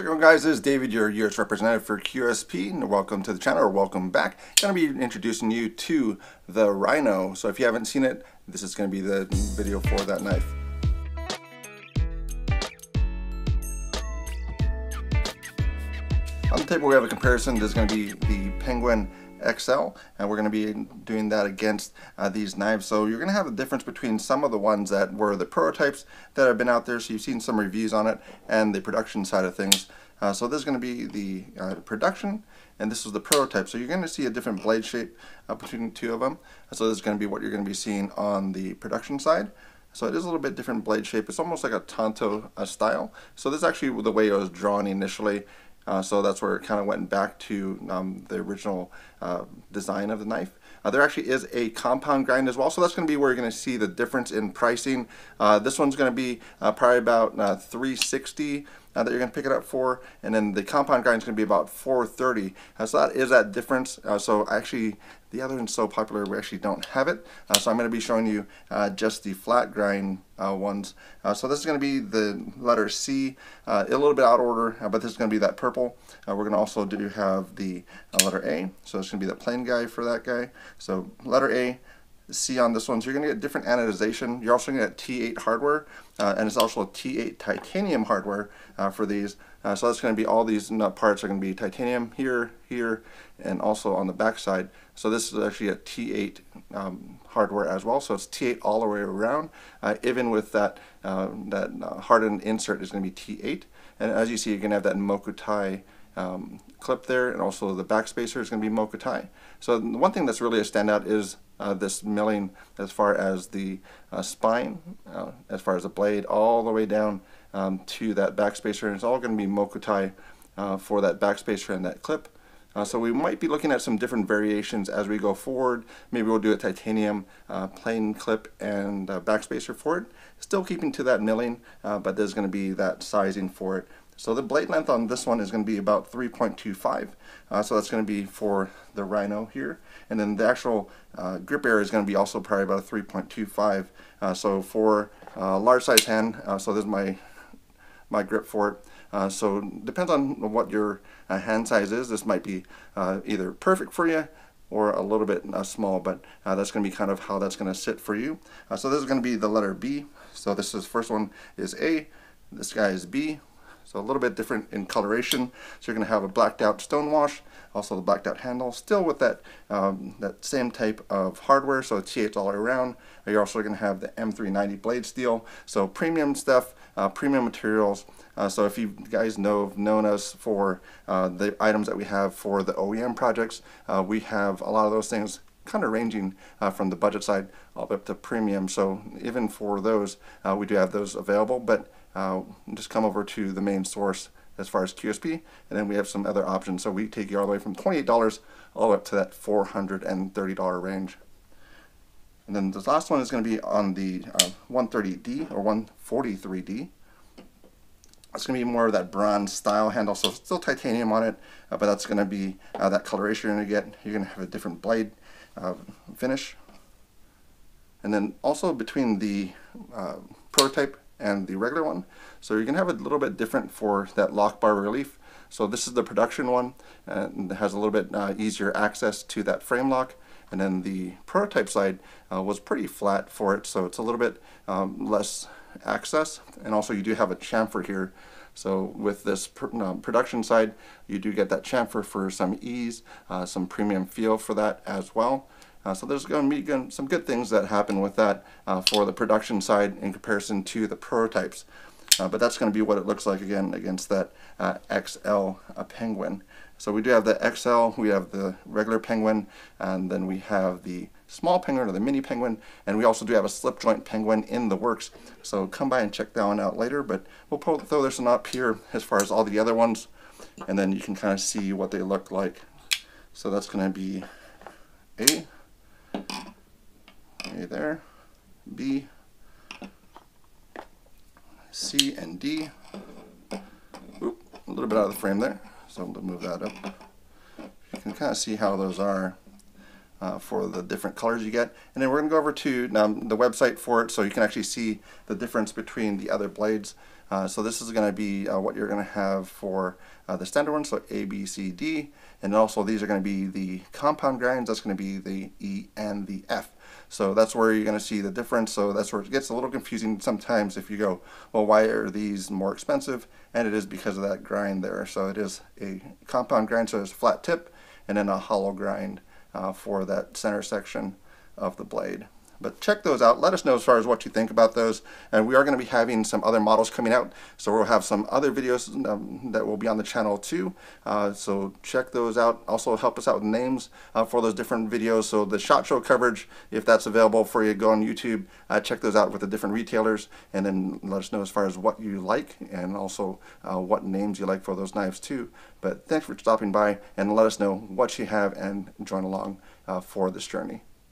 How's it going guys? This is David, your US representative for QSP, and welcome to the channel, or welcome back. I'm going to be introducing you to the Rhino. So if you haven't seen it, this is going to be the video for that knife. On the table we have a comparison. This is going to be the Penguin XL and we're going to be doing that against uh, these knives so you're going to have a difference between some of the ones that were the prototypes that have been out there so you've seen some reviews on it and the production side of things uh, so this is going to be the uh, production and this is the prototype so you're going to see a different blade shape uh, between the two of them so this is going to be what you're going to be seeing on the production side so it is a little bit different blade shape. It's almost like a Tanto uh, style. So this is actually the way it was drawn initially. Uh, so that's where it kind of went back to um, the original uh, design of the knife. Uh, there actually is a compound grind as well, so that's going to be where you're going to see the difference in pricing. Uh, this one's going to be uh, probably about uh, 360 uh, that you're going to pick it up for, and then the compound grind is going to be about 430. Uh, so that is that difference. Uh, so actually, the other one's so popular we actually don't have it. Uh, so I'm going to be showing you uh, just the flat grind uh, ones. so this is going to be the letter C, a little bit out of order, but this is going to be that purple. we're going to also do have the letter A, so it's going to be the plain guy for that guy. So letter A, C on this one. So you're going to get different anodization. You're also going to get T8 hardware, uh, and it's also a T8 titanium hardware uh, for these. Uh, so that's going to be all these nut parts are going to be titanium here, here, and also on the back side. So this is actually a T8 um, hardware as well. So it's T8 all the way around. Uh, even with that, uh, that uh, hardened insert is going to be T8. And as you see, you're going to have that Mokuti um, clip there, and also the backspacer is going to be Mokuti. So the one thing that's really a standout is uh, this milling as far as the uh, spine, uh, as far as the blade, all the way down um, to that backspacer. And it's all going to be Mokuti uh, for that backspacer and that clip. Uh, so we might be looking at some different variations as we go forward. Maybe we'll do a titanium uh, plain clip and backspacer for it. Still keeping to that milling, but there's going to be that sizing for it. So the blade length on this one is going to be about 3.25. Uh, so that's going to be for the Rhino here. And then the actual uh, grip area is going to be also probably about a 3.25. Uh, so for a large size hand, uh, so this is my, my grip for it. Uh, so depends on what your uh, hand size is. This might be either perfect for you or a little bit small, but that's going to be kind of how that's going to sit for you. so this is going to be the letter B. So this is first one is A, this guy is B, so a little bit different in coloration. So you're going to have a blacked out stonewash, also the blacked out handle, still with that um, that same type of hardware, so T8 all around. You're also going to have the M390 blade steel, so premium stuff, uh, premium materials. Uh, so if you guys know known us for uh, the items that we have for the OEM projects, uh, we have a lot of those things kind of ranging uh, from the budget side all up to premium. So even for those, uh, we do have those available. But uh, just come over to the main source as far as QSP, and then we have some other options. So we take you all the way from $28 all the way up to that $430 range. And then this last one is going to be on the uh, 130D or 143D. It's going to be more of that bronze style handle, so still titanium on it, uh, but that's going to be uh, that coloration you're going to get. You're going to have a different blade uh, finish. And then also between the uh, prototype and the regular one. So you can have it a little bit different for that lock bar relief. So this is the production one and has a little bit uh, easier access to that frame lock. And then the prototype side uh, was pretty flat for it, so it's a little bit um, less access. And also you do have a chamfer here. So with this pr um, production side, you do get that chamfer for some ease, uh, some premium feel for that as well. Uh, so there's going to be some good things that happen with that uh, for the production side in comparison to the prototypes. Uh, but that's going to be what it looks like again against that uh, XL uh, Penguin. So we do have the XL, we have the regular Penguin, and then we have the small Penguin or the mini Penguin, and we also do have a slip joint Penguin in the works. So come by and check that one out later, but we'll throw this one up here as far as all the other ones, and then you can kind of see what they look like. So that's going to be A, A there, B, C, and D. Oop, a little bit out of the frame there, so I'm going to move that up. You can kind of see how those are. Uh, for the different colors you get. And then we're going to go over to um, the website for it so you can actually see the difference between the other blades. Uh, so this is going to be uh, what you're going to have for uh, the standard one, so A, B, C, D. And also these are going to be the compound grinds, that's going to be the E and the F. So that's where you're going to see the difference. So that's where it gets a little confusing sometimes if you go, well, why are these more expensive? And it is because of that grind there. So it is a compound grind, so it's a flat tip, and then a hollow grind Uh, for that center section of the blade. But check those out. Let us know as far as what you think about those. And we are going to be having some other models coming out. So we'll have some other videos um, that will be on the channel too. Uh, so check those out. Also help us out with names uh, for those different videos. So the SHOT Show coverage, if that's available for you, go on YouTube. Uh, check those out with the different retailers. And then let us know as far as what you like and also uh, what names you like for those knives too. But thanks for stopping by and let us know what you have and join along uh, for this journey.